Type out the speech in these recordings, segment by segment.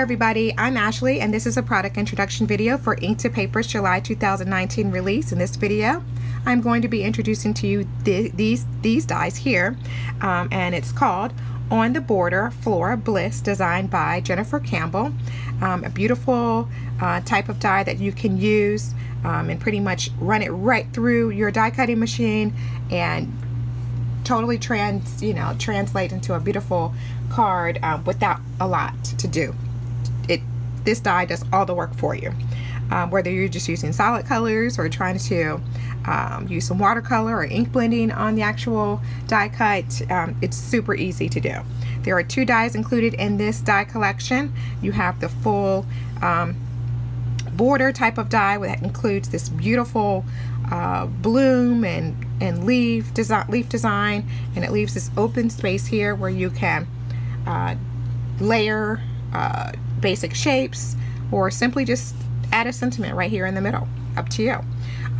everybody, I'm Ashley and this is a product introduction video for Ink to Paper's July 2019 release. In this video, I'm going to be introducing to you th these, these dies here um, and it's called On the Border Flora Bliss designed by Jennifer Campbell. Um, a beautiful uh, type of die that you can use um, and pretty much run it right through your die cutting machine and totally trans you know translate into a beautiful card um, without a lot to do this die does all the work for you. Um, whether you're just using solid colors or trying to um, use some watercolor or ink blending on the actual die cut um, it's super easy to do. There are two dies included in this die collection. You have the full um, border type of die that includes this beautiful uh, bloom and and leaf design leaf design. And it leaves this open space here where you can uh, layer uh, basic shapes or simply just add a sentiment right here in the middle. Up to you.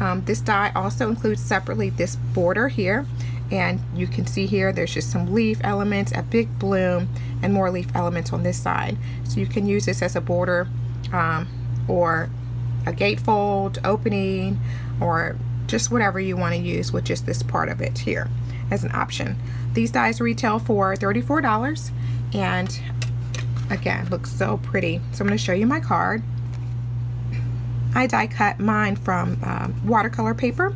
Um, this die also includes separately this border here. And you can see here there's just some leaf elements a big bloom and more leaf elements on this side. So you can use this as a border um, or a gatefold opening or just whatever you want to use with just this part of it here as an option. These dies retail for $34 and again looks so pretty. So I'm going to show you my card. I die cut mine from um, watercolor paper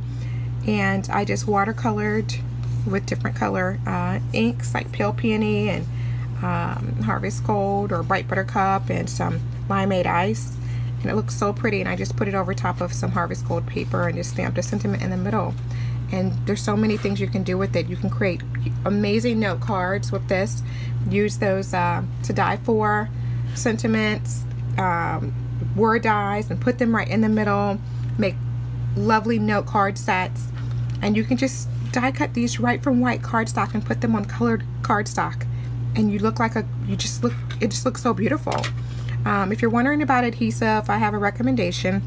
and I just watercolored with different color uh, inks like Pale Peony and um, Harvest Gold or Bright Buttercup and some Limeade Ice and it looks so pretty and I just put it over top of some Harvest Gold paper and just stamped a sentiment in the middle and there's so many things you can do with it. You can create amazing note cards with this. Use those uh, to die for sentiments um, word dies and put them right in the middle. Make lovely note card sets. And you can just die cut these right from white cardstock and put them on colored cardstock. And you look like a you just look it just looks so beautiful. Um, if you're wondering about adhesive, I have a recommendation.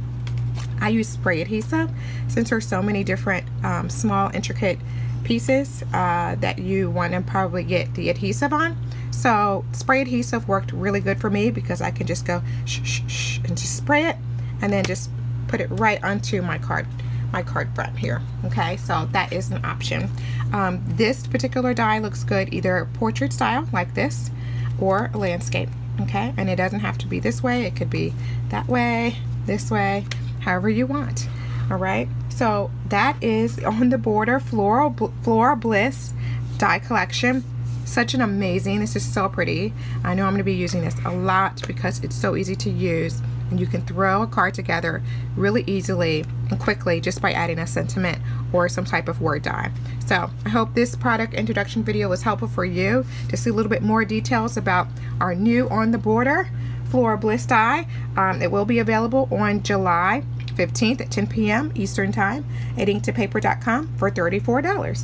I use spray adhesive since there's so many different um, small intricate pieces uh, that you want to probably get the adhesive on. So spray adhesive worked really good for me because I can just go shh, shh, shh, and just spray it and then just put it right onto my card my card front here okay? So that is an option. Um, this particular die looks good either portrait style like this or landscape okay? And it doesn't have to be this way. It could be that way this way however you want all right? So that is on the border floral flora bliss die collection. Such an amazing this is so pretty. I know I'm going to be using this a lot because it's so easy to use and you can throw a card together really easily and quickly just by adding a sentiment or some type of word die. So I hope this product introduction video was helpful for you to see a little bit more details about our new On the Border Flora Bliss Die. Um, it will be available on July 15th at 10 p.m. Eastern Time at inktopaper.com for $34.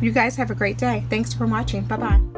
You guys have a great day. Thanks for watching. Bye-bye.